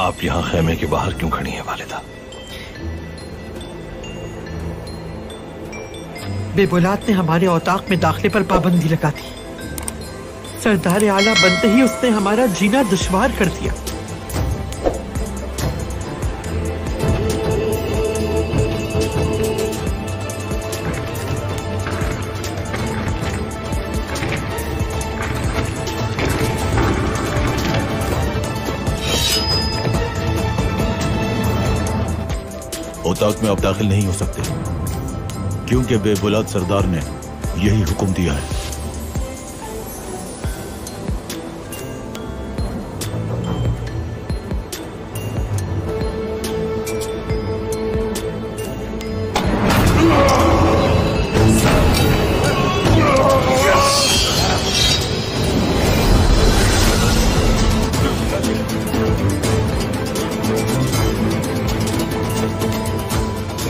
आप यहाँ खेमे के बाहर क्यों खड़ी हैं, वालिदा? बेबुलात ने हमारे औताक में दाखिले पर पाबंदी लगा दी। सरदार आला बनते ही उसने हमारा जीना दुश्वार कर दिया। ओताक में आप दाखिल नहीं हो सकते। क्योंकि बेबुलाद सरदार ने यही हुक्म दिया है।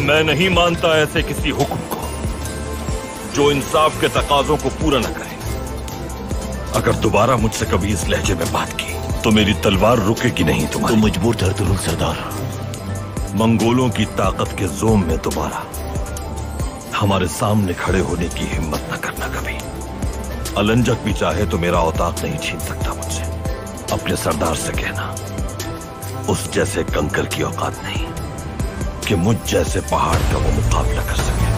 मैं नहीं मानता ऐसे किसी हुक्म को जो इंसाफ के तकाजों को पूरा न करे। अगर दोबारा मुझसे कभी इस लहजे में बात की तो मेरी तलवार रुकेगी नहीं तो तुम्हारी मजबूर था अर्तुगरुल सरदार। मंगोलों की ताकत के जोम में दोबारा हमारे सामने खड़े होने की हिम्मत न करना कभी। अलंजक भी चाहे तो मेरा औताक नहीं छीन सकता मुझसे। अपने सरदार से कहना उस जैसे कंकर की औकात नहीं। कि मुझ जैसे पहाड़ का वो मुकाबला कर सके।